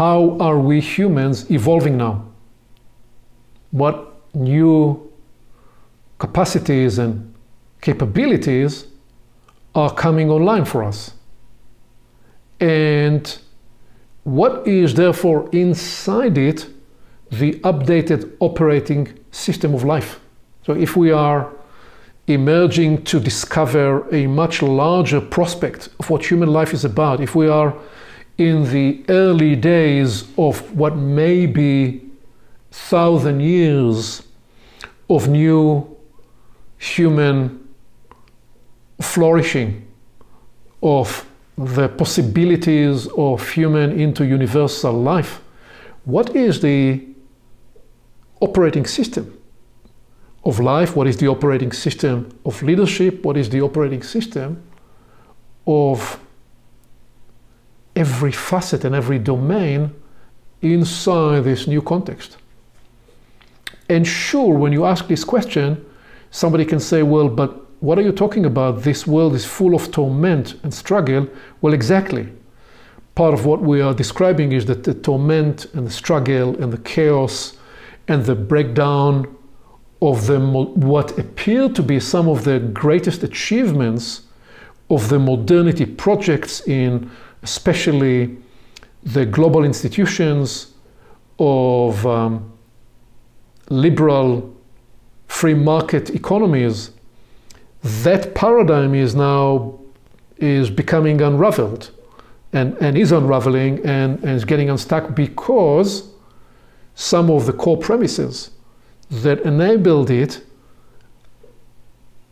how are we humans evolving now? What new capacities and capabilities are coming online for us? And what is therefore inside it the updated operating system of life? So if we are emerging to discover a much larger prospect of what human life is about, if we are in the early days of what may be thousand years of new human flourishing, of the possibilities of human into universal life, what is the operating system of life? What is the operating system of leadership? What is the operating system of every facet and every domain inside this new context? And sure, when you ask this question, somebody can say, well, but what are you talking about? This world is full of torment and struggle. Well, exactly. Part of what we are describing is that the torment and the struggle and the chaos and the breakdown of the, what appear to be some of the greatest achievements of the modernity projects in especially the global institutions of um, liberal free market economies that paradigm is now is becoming unraveled and, and is unraveling and, and is getting unstuck because some of the core premises that enabled it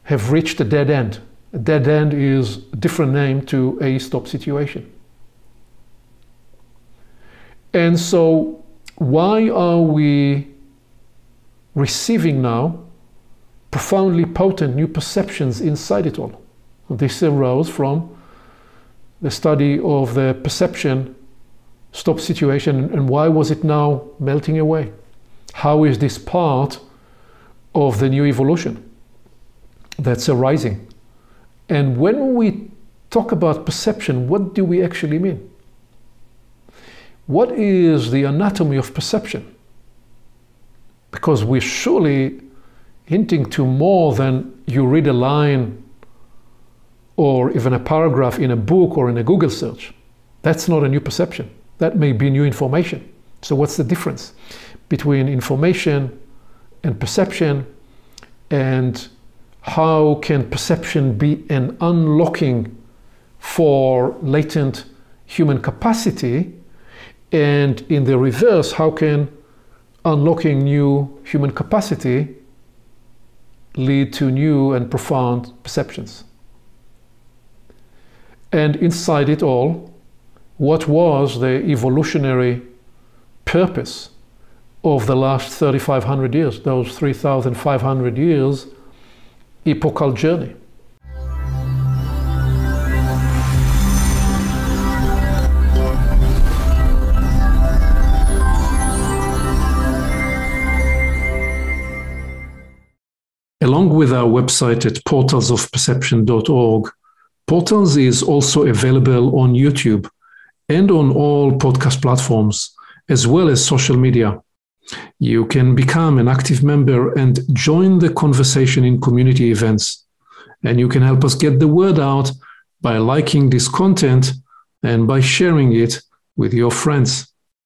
have reached a dead end. A dead end is a different name to a stop situation. And so, why are we receiving now profoundly potent new perceptions inside it all. This arose from the study of the perception stop situation and why was it now melting away? How is this part of the new evolution that's arising? And when we talk about perception, what do we actually mean? What is the anatomy of perception? Because we're surely hinting to more than you read a line or even a paragraph in a book or in a Google search. That's not a new perception. That may be new information. So, what's the difference between information and perception? And how can perception be an unlocking for latent human capacity? And in the reverse, how can unlocking new human capacity lead to new and profound perceptions. And inside it all, what was the evolutionary purpose of the last 3,500 years, those 3,500 years epochal journey? Along with our website at portalsofperception.org, Portals is also available on YouTube and on all podcast platforms, as well as social media. You can become an active member and join the conversation in community events. And you can help us get the word out by liking this content and by sharing it with your friends.